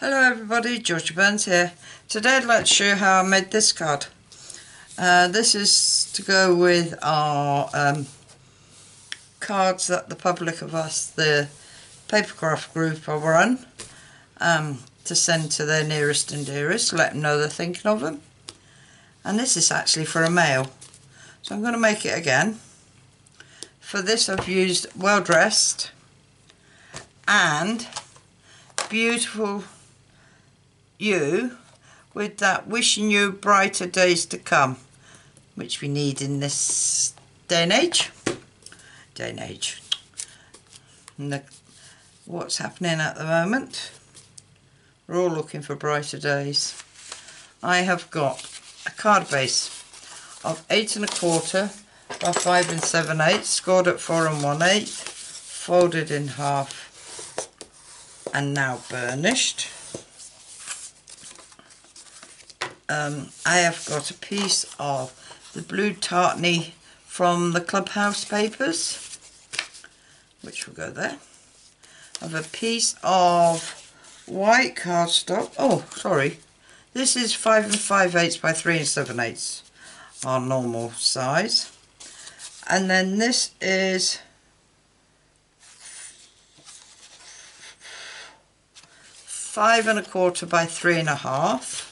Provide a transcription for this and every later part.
Hello everybody, Georgie Burns here. Today I'd like to show you how I made this card. Uh, this is to go with our um, cards that the public of us, the papercraft group, are run um, to send to their nearest and dearest, let them know they're thinking of them. And this is actually for a male. So I'm going to make it again. For this I've used Well Dressed and beautiful you with that wishing you brighter days to come which we need in this day and age. Day and age. And the, what's happening at the moment? We're all looking for brighter days. I have got a card base of eight and a quarter by five and seven eighths scored at four and one eighth folded in half and now burnished um, I have got a piece of the blue tartany from the Clubhouse papers, which will go there. I have a piece of white cardstock. Oh, sorry. This is 5 and 5 eighths by 3 and 7 eighths, our normal size. And then this is five and a quarter by three and a half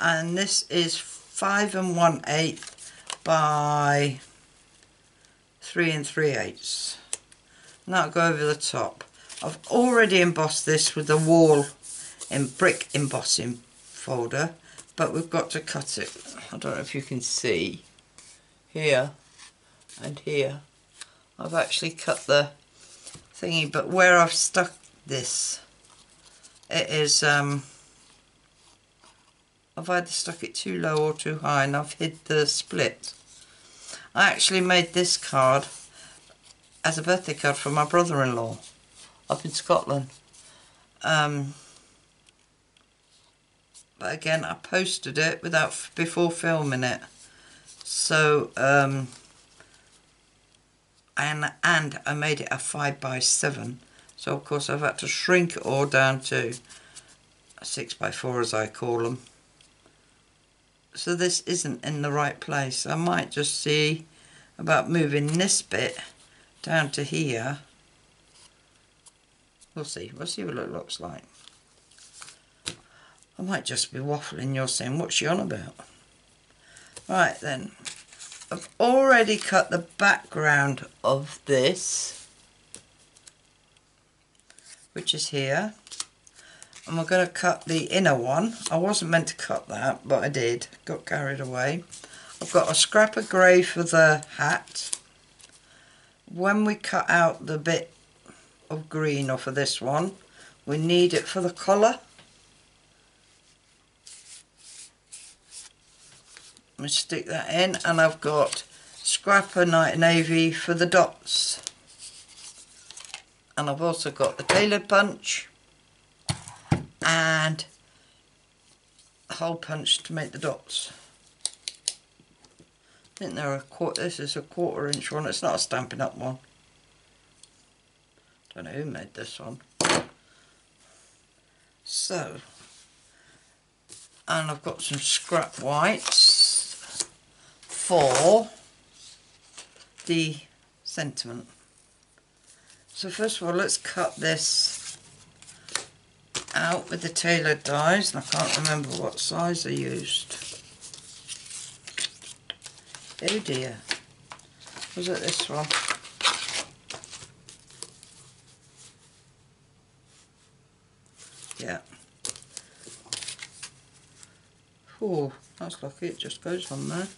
and this is five and one eighth by three and three eighths. And that'll go over the top. I've already embossed this with the wall in brick embossing folder but we've got to cut it. I don't know if you can see here and here. I've actually cut the thingy but where I've stuck this it is um, I've either stuck it too low or too high and I've hid the split. I actually made this card as a birthday card for my brother-in-law up in Scotland. Um, but again, I posted it without before filming it. So, um, and, and I made it a 5 by 7 So, of course, I've had to shrink it all down to 6 by 4 as I call them so this isn't in the right place. I might just see about moving this bit down to here. We'll see. We'll see what it looks like. I might just be waffling. You're saying, what's she on about? Right then. I've already cut the background of this, which is here and we're going to cut the inner one. I wasn't meant to cut that, but I did. Got carried away. I've got a scrap of grey for the hat. When we cut out the bit of green off of this one, we need it for the collar. Let me stick that in and I've got scrap of night navy for the dots. And I've also got the tailored punch and a hole punch to make the dots. I think they're a quarter, this is a quarter inch one, it's not a Stampin Up one. Don't know who made this one. So, and I've got some scrap whites for the sentiment. So first of all, let's cut this out with the tailored dies, and I can't remember what size I used. Oh dear. Was it this one? Yeah. Oh, that's lucky, it just goes on there.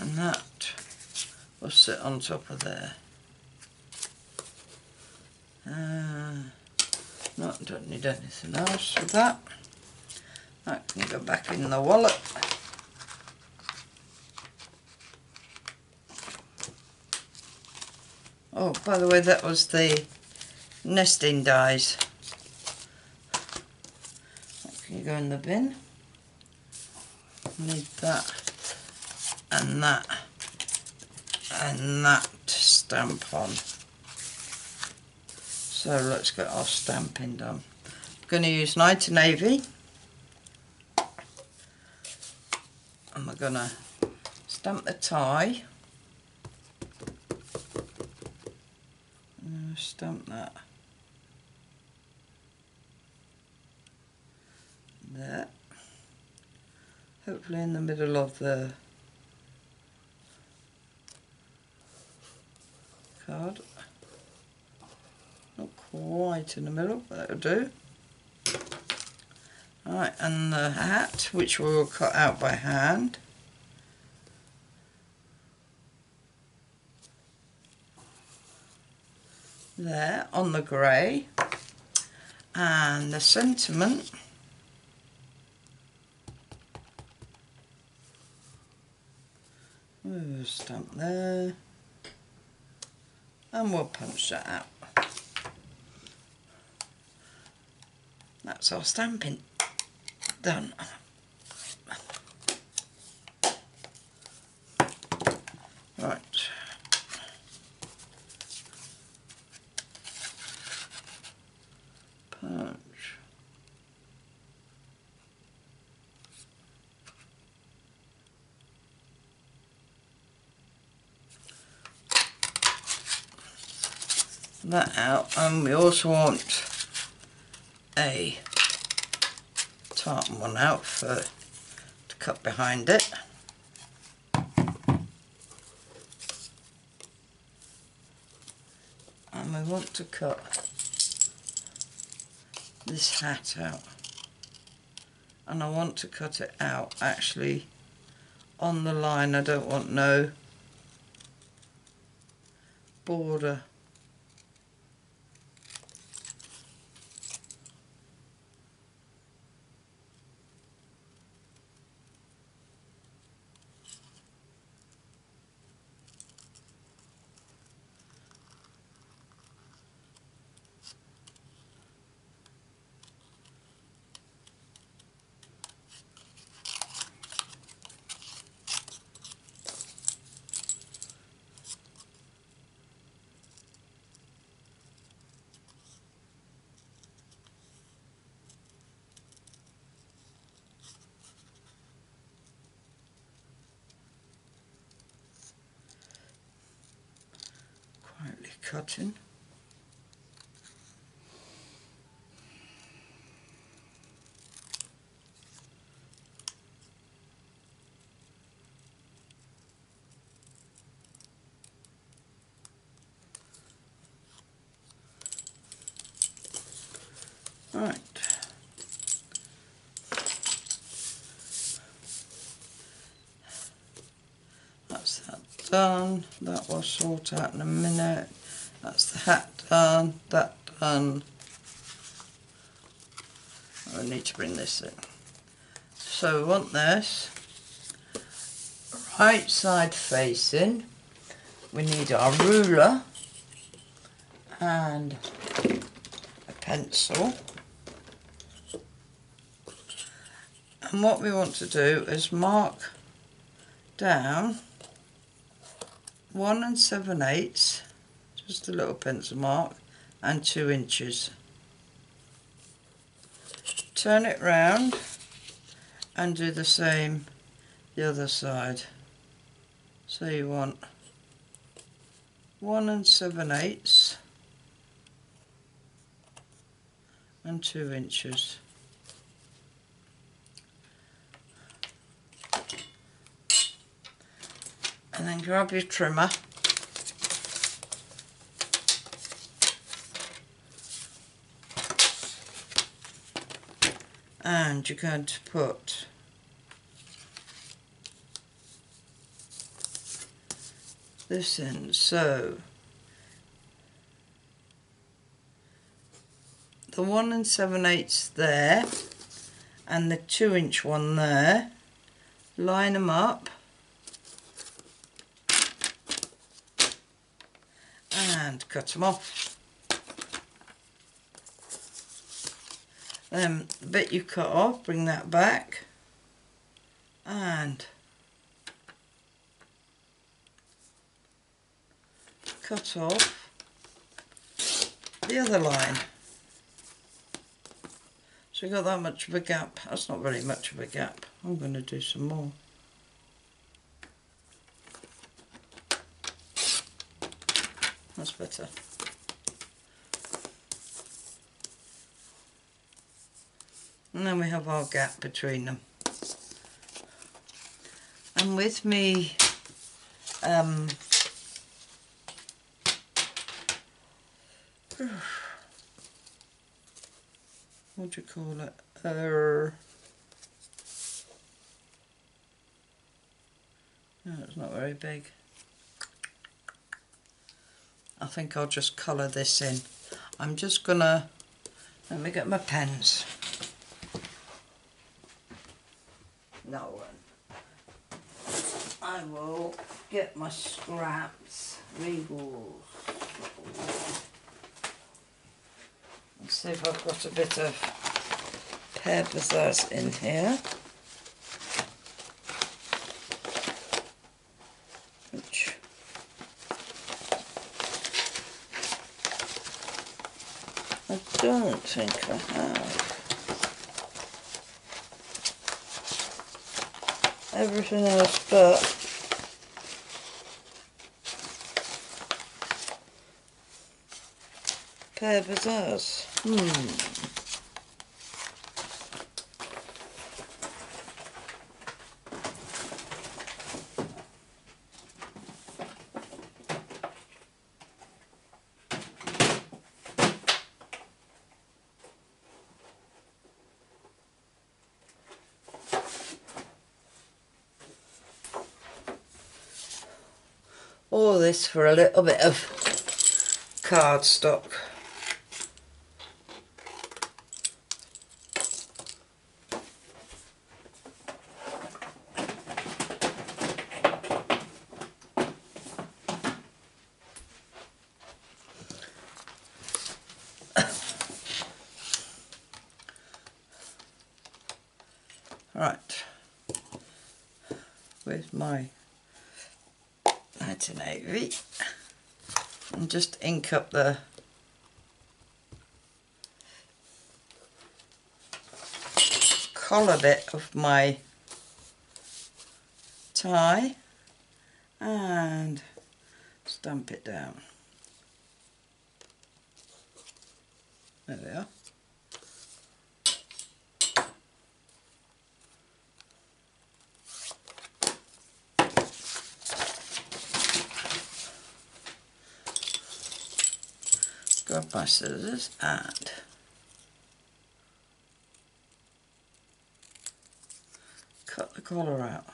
and that will sit on top of there. Uh, don't need anything else with that. That can go back in the wallet. Oh, by the way, that was the nesting dies. That can go in the bin. Need that and that and that stamp on. So let's get our stamping done. I'm going to use Night Navy. And we're going to stamp the tie. Stamp that. There. Hopefully in the middle of the card. Not quite in the middle, but that'll do. Right, and the hat, which we will cut out by hand. There, on the grey. And the sentiment. Stamp there. And we'll punch that out. That's our stamping done. Right. Punch. That out and we also want a tartan one out for to cut behind it. And we want to cut this hat out. And I want to cut it out actually on the line. I don't want no border quietly cutting. Right. That's that done. That will sort out in a minute. That's the hat done. That done. I need to bring this in. So we want this right side facing. We need our ruler and a pencil. And what we want to do is mark down one and seven eighths, just a little pencil mark, and two inches. Turn it round and do the same the other side. So you want one and seven eighths and two inches. and then grab your trimmer and you're going to put this in. So the one and seven eighths there and the two inch one there line them up. And cut them off Um, then the bit you cut off bring that back and cut off the other line so we got that much of a gap. That's not very much of a gap. I'm going to do some more. That's better. And then we have our gap between them. And with me um, what do you call it? Uh, no, it's not very big. I think I'll just colour this in. I'm just gonna, let me get my pens. No one. I will get my scraps, regals. Let's see if I've got a bit of Pear Pizzazz in here. I don't think I have. Everything else but Pizzazz. Hmm. All this for a little bit of cardstock. right, where's my nice and navy and up the collar bit of my tie and stamp it down. There we are. My scissors and cut the collar out.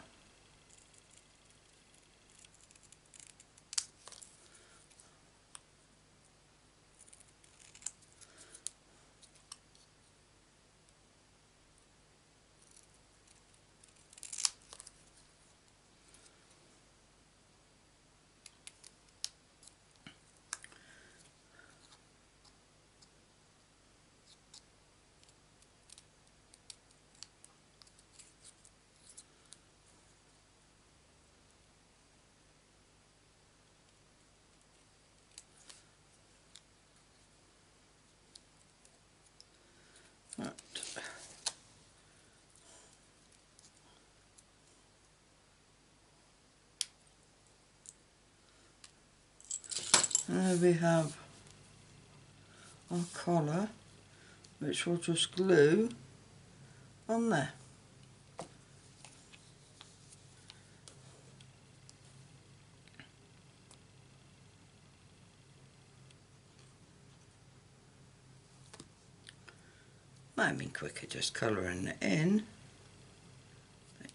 Right. There we have our collar which we'll just glue on there. Might have been quicker just colouring it in. It's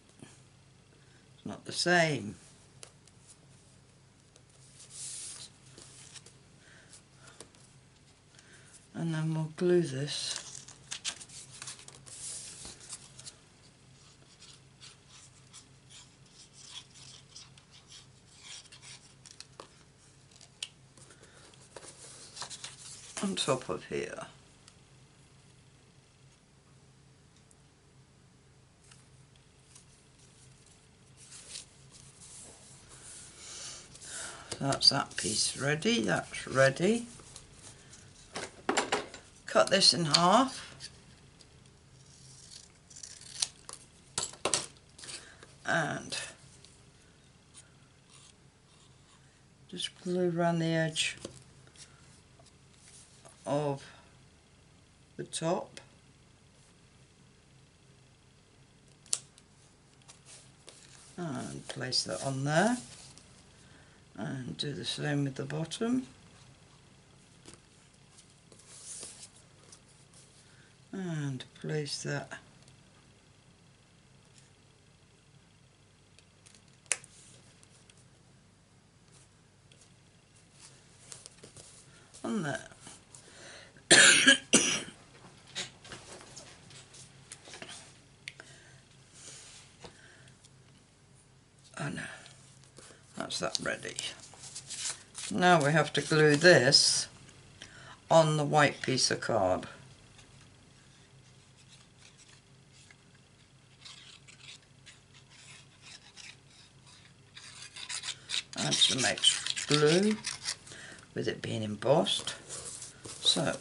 not the same. and then we'll glue this on top of here. That's that piece ready, that's ready. Cut this in half. And just glue around the edge of the top. And place that on there. And do the same with the bottom. And place that on there. oh no, that's that ready. Now we have to glue this on the white piece of card. Add some extra glue with it being embossed. So,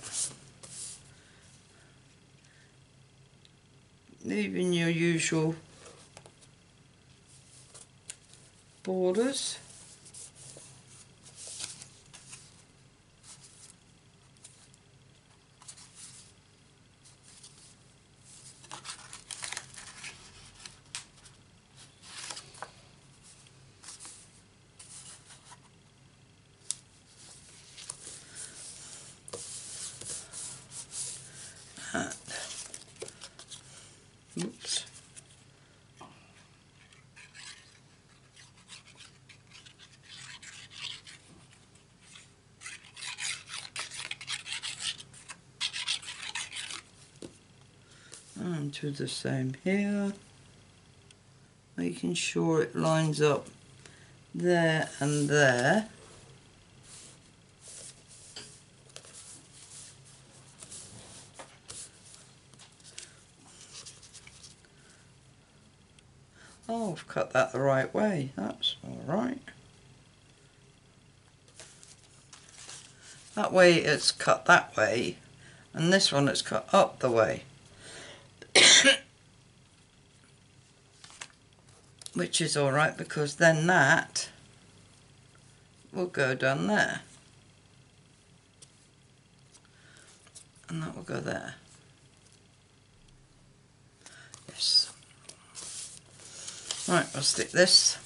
leaving your usual borders. And, oops. Do the same here, making sure it lines up there and there. Oh, I've cut that the right way. That's all right. That way it's cut that way, and this one it's cut up the way. Which is all right because then that will go down there. And that will go there. Yes. Right, I'll stick this.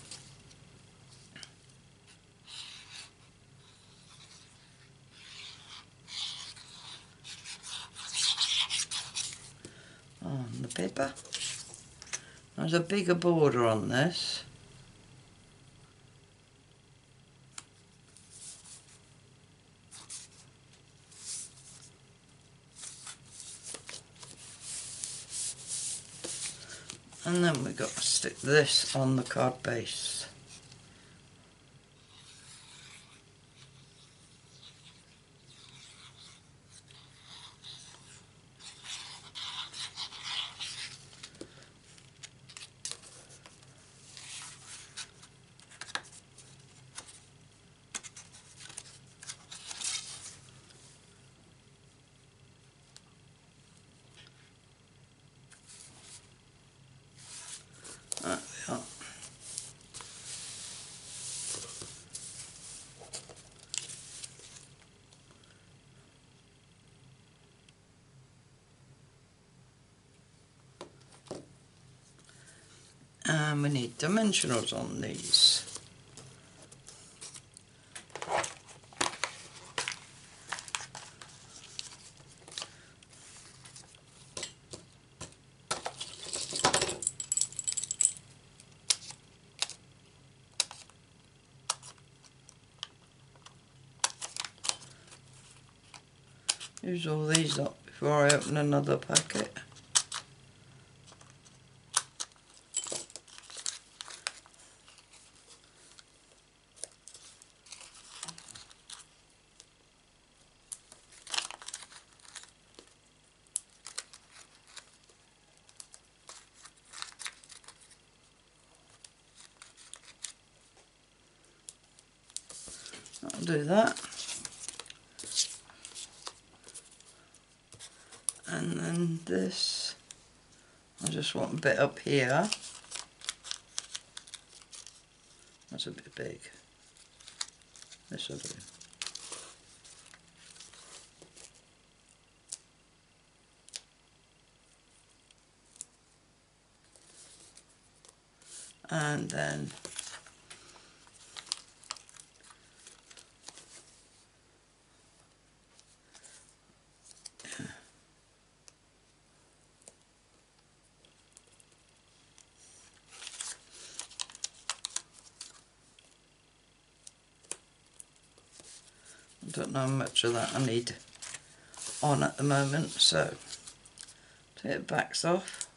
On the paper. There's a bigger border on this. And then we've got to stick this on the card base. There we are. And we need dimensionals on these. Use all these up before I open another packet. I'll do that. And then this, I just want a bit up here. That's a bit big. This will do. And then don't know how much of that I need on at the moment, so take the backs off.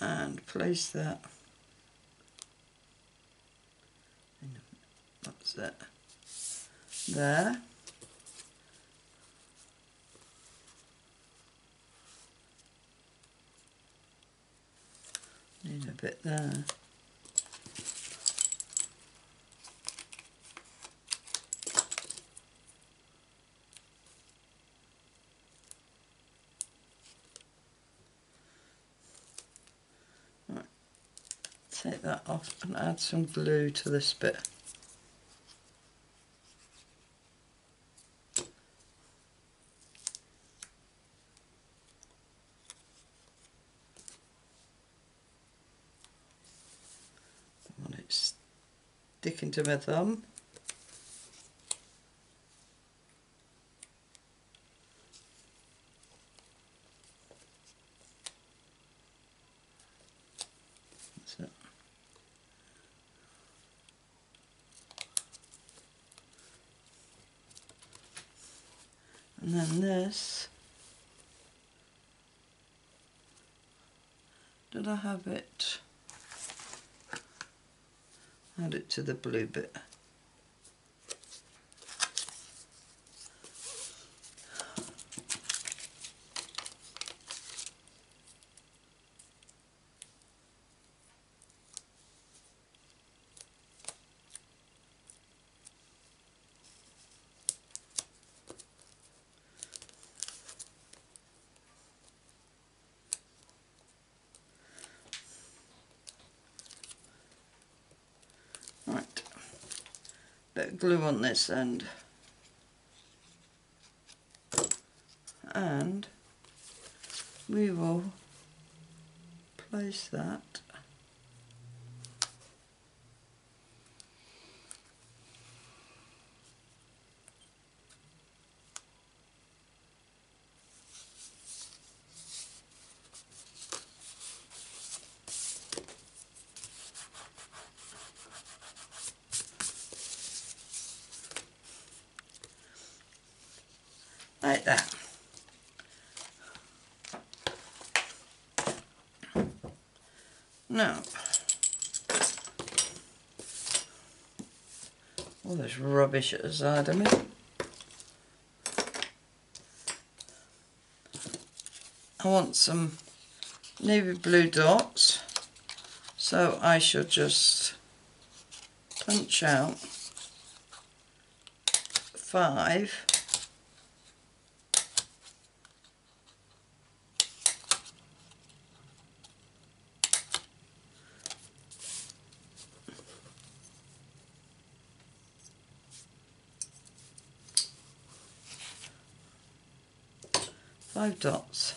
And place that. That's it. There. A bit there. Right. Take that off and add some glue to this bit. want it sticking to my thumb. That's it. And then this, did I have it? Add it to the blue bit. Right, bit of glue on this end. And we will place that like that. Now, all this rubbish at the side of me. I want some navy blue dots, so I should just punch out five five dots.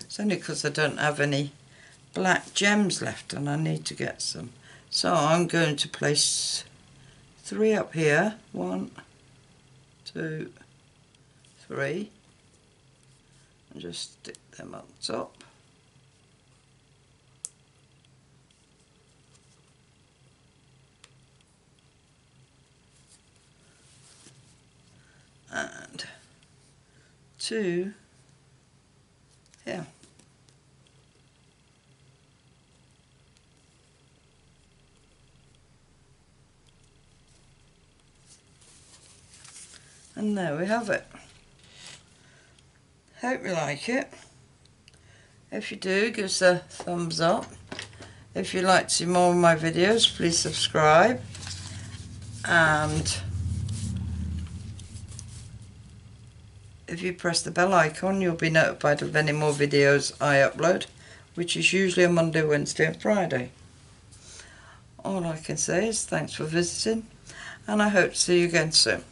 It's only because I don't have any black gems left and I need to get some. So I'm going to place three up here. One, two, three. And just stick them up top. And two here. And there we have it. Hope you like it. If you do, give us a thumbs up. If you'd like to see more of my videos, please subscribe. And if you press the bell icon, you'll be notified of any more videos I upload, which is usually on Monday, Wednesday and Friday. All I can say is thanks for visiting, and I hope to see you again soon.